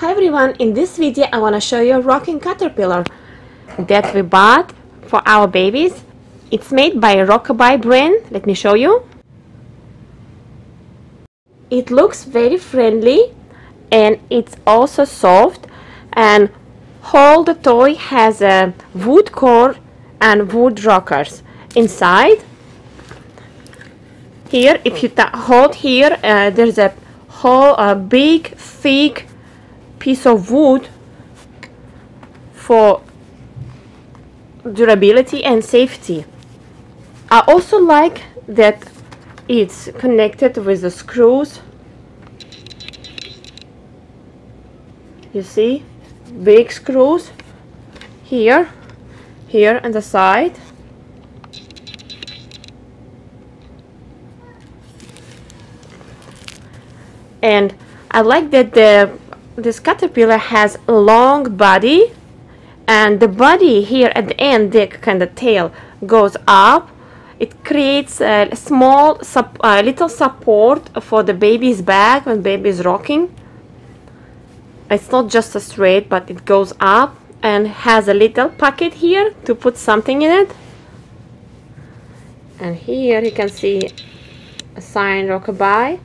Hi everyone, in this video I want to show you a rocking caterpillar that we bought for our babies. It's made by Rockabye brand. Let me show you. It looks very friendly and it's also soft and whole the toy has a wood core and wood rockers inside. Here if you hold here uh, there's a whole a big thick piece of wood for durability and safety. I also like that it's connected with the screws. You see, big screws here, here on the side. And I like that the this caterpillar has a long body and the body here at the end the kind of tail goes up. It creates a small a little support for the baby's back when baby is rocking. It's not just a straight but it goes up and has a little pocket here to put something in it. And here you can see a sign rockabye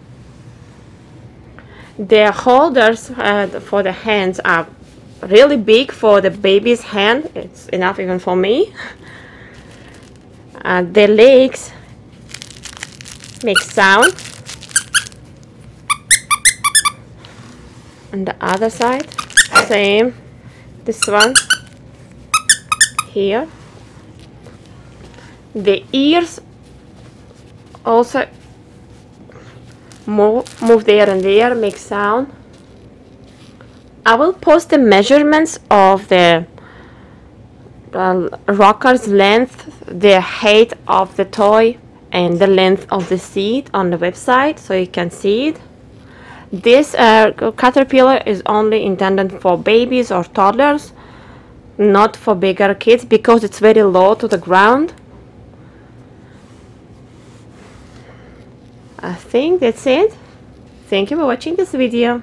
the holders uh, for the hands are really big for the baby's hand. It's enough even for me. Uh, the legs make sound. And the other side, same. This one here. The ears also move, move there and there, make sound. I will post the measurements of the uh, rocker's length, the height of the toy, and the length of the seat on the website so you can see it. This uh, caterpillar is only intended for babies or toddlers, not for bigger kids because it's very low to the ground. I think that's it. Thank you for watching this video.